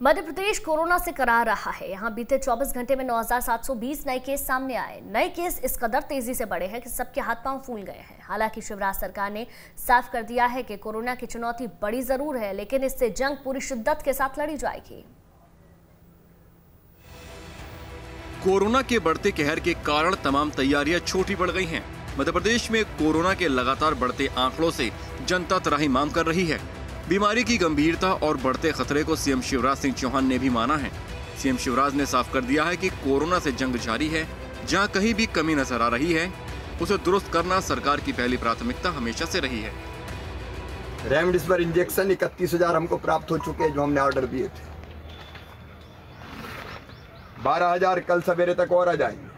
Madhya Pradesh corona से करा रहा है। यहाँ बीते 24 घंटे में 9,720 नए केस सामने आए। नए केस इस कदर तेज़ी से बढ़े हैं कि सबके हाथ पाँव फूल गए हैं। हालाँकि शिवराज सरकार ने साफ़ कर दिया है कि कोरोना की चुनौती बड़ी ज़रूर है लेकिन इससे जंग पूरी शिद्दत के साथ लड़ी जाएगी। कोरोना के बढ़ते कहर के कारण तमाम तैयारियाँ छोटी पड़ गई हैं। मध्य प्रदेश में कोरोना के लगातार बढ़ते आंकड़ों से जनता त्राही मांग कर रही है। बीमारी की गंभीरता और बढ़ते खतरे को सीएम शिवराज सिंह चौहान ने भी माना है। सीएम शिवराज ने साफ़ कर दिया है कि कोरोना से जंग जारी है, जहाँ कहीं भी कमी नज़र आ रही है, उसे दुरुस्त करना सरकार की पहली प्राथमिकता हमेशा से रही है। रेमडेसिविर इंजेक्शन इकतीस हज़ार हमको प्राप्त हो चुके हैं जो हमने ऑर्डर दिए थे। बारह हज़ार कल सवेरे तक और आ जाएँगे।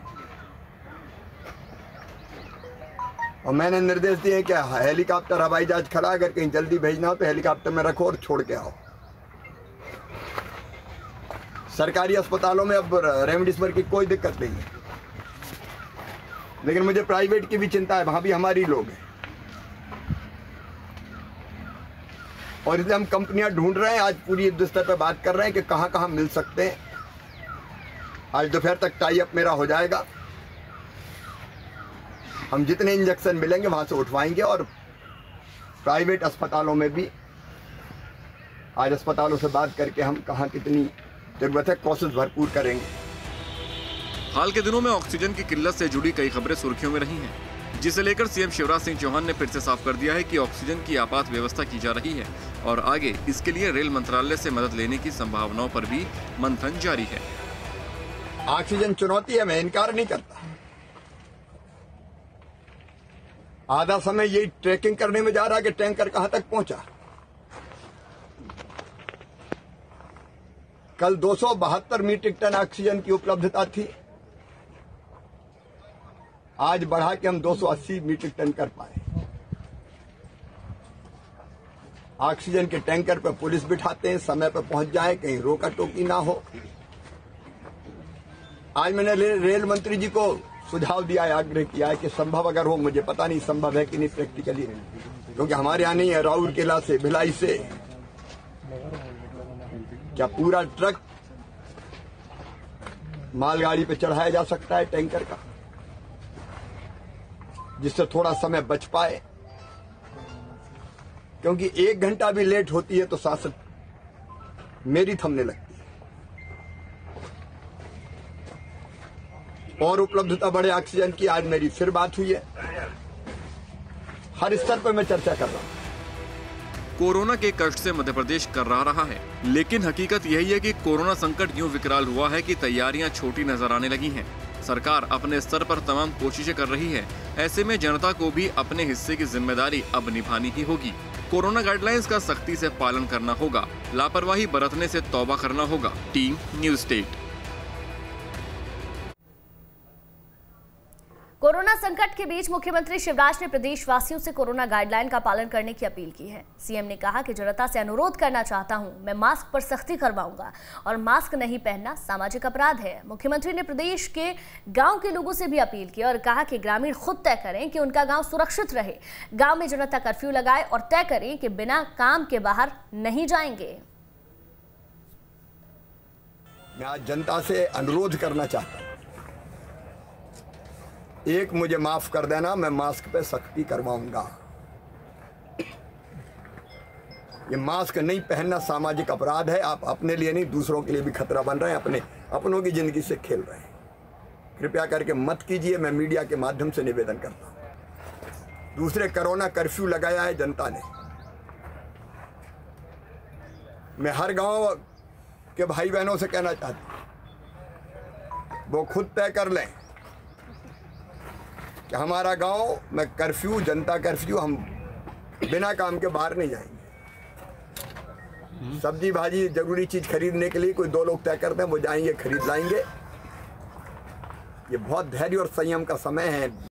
और मैंने निर्देश दिए कि हेलीकॉप्टर हवाई जहाज़ खड़ा अगर कहीं जल्दी भेजना हो तो हेलीकॉप्टर में रखो और छोड़ के आओ। सरकारी अस्पतालों में अब रेमडेसिविर की कोई दिक्कत नहीं है। लेकिन मुझे प्राइवेट की भी चिंता है, वहाँ भी हमारी लोग हैं। और इसलिए हम कंपनियाँ ढूंढ रहे हैं, आज पूरी स्तर पर बात कर रहे हैं कि कहाँ कहाँ मिल सकते हैं। आज दोपहर तक टाई अप मेरा हो जाएगा। हम जितने इंजेक्शन मिलेंगे वहाँ से उठवाएँगे और प्राइवेट अस्पतालों में भी। आज अस्पतालों से बात करके हम कहाँ कितनी ज़रूरत है कोशिश भरपूर करेंगे। हाल के दिनों में ऑक्सीजन की किल्लत से जुड़ी कई खबरें सुर्खियों में रही हैं जिसे लेकर सीएम शिवराज सिंह चौहान ने फिर से साफ़ कर दिया है कि ऑक्सीजन की आपात व्यवस्था की जा रही है और आगे इसके लिए रेल मंत्रालय से मदद लेने की संभावनाओं पर भी मंथन जारी है। ऑक्सीजन चुनौती है मैं इनकार नहीं करता। आधा समय यही ट्रैकिंग करने में जा रहा कि टैंकर कहाँ तक पहुँचा? कल दो मीट्रिक टन ऑक्सीजन की उपलब्धता थी। आज बढ़ा के हम 280 मीट्रिक टन कर पाए। ऑक्सीजन के टैंकर पर पुलिस बिठाते हैं, समय पर पहुँच जाए, कहीं रोका टोकी ना हो। आज मैंने रेल मंत्री जी को सुझाव दिया है, आग्रह किया है कि संभव अगर हो, मुझे पता नहीं संभव है कि नहीं प्रैक्टिकली। क्योंकि हमारे यहाँ नहीं है राउर किला से, भिलाई से। क्या पूरा ट्रक मालगाड़ी पे चढ़ाया जा सकता है टैंकर का? जिससे थोड़ा समय बच पाए। क्योंकि एक घंटा भी लेट होती है तो शासन मेरी थमने लगती और उपलब्धता बढ़े ऑक्सीजन की आज मेरी फिर बात हुई है। हर स्तर पर मैं चर्चा कर रहा हूँ। कोरोना के कष्ट से मध्य प्रदेश कर रहा रहा है, लेकिन हकीकत यही है कि कोरोना संकट यूँ विकराल हुआ है कि तैयारियाँ छोटी नज़र आने लगी हैं। सरकार अपने स्तर पर तमाम कोशिशें कर रही है, ऐसे में जनता को भी अपने हिस्से की ज़िम्मेदारी अब निभानी ही होगी। कोरोना गाइडलाइंस का सख्ती से पालन करना होगा, लापरवाही बरतने से तौबा करना होगा। टीम न्यूज़ स्टेट कोरोना संकट के बीच मुख्यमंत्री शिवराज ने प्रदेशवासियों से कोरोना गाइडलाइन का पालन करने की अपील की है। सीएम ने कहा कि जनता से अनुरोध करना चाहता हूँ, मैं मास्क पर सख्ती करवाऊँगा और मास्क नहीं पहनना सामाजिक अपराध है। मुख्यमंत्री ने प्रदेश के गाँव के लोगों से भी अपील की और कहा कि ग्रामीण खुद तय करें कि उनका गाँव सुरक्षित रहे। गाँव में जनता कर्फ्यू लगाए और तय करें कि बिना काम के बाहर नहीं जाएँगे। मैं आज जनता से अनुरोध करना चाहता एक मुझे माफ़ कर देना, मैं मास्क पे सख्ती करवाऊँगा। ये मास्क नहीं पहनना सामाजिक अपराध है, आप अपने लिए नहीं, दूसरों के लिए भी खतरा बन रहे हैं, अपने, अपनों की ज़िंदगी से खेल रहे हैं। कृपया करके मत कीजिए, मैं मीडिया के माध्यम से निवेदन करता हूँ। दूसरे कोरोना कर्फ्यू लगाया है जनता ने। मैं हर गाँव के भाई बहनों से कहना चाहता हूँ, वो खुद तय कर लें। कि हमारा गाँव में कर्फ्यू जनता कर्फ्यू हम बिना काम के बाहर नहीं जाएँगे। सब्ज़ी भाजी ज़रूरी चीज़ खरीदने के लिए कोई दो लोग तय करते हैं, वो जाएँगे, खरीद लाएँगे। ये बहुत धैर्य और संयम का समय है।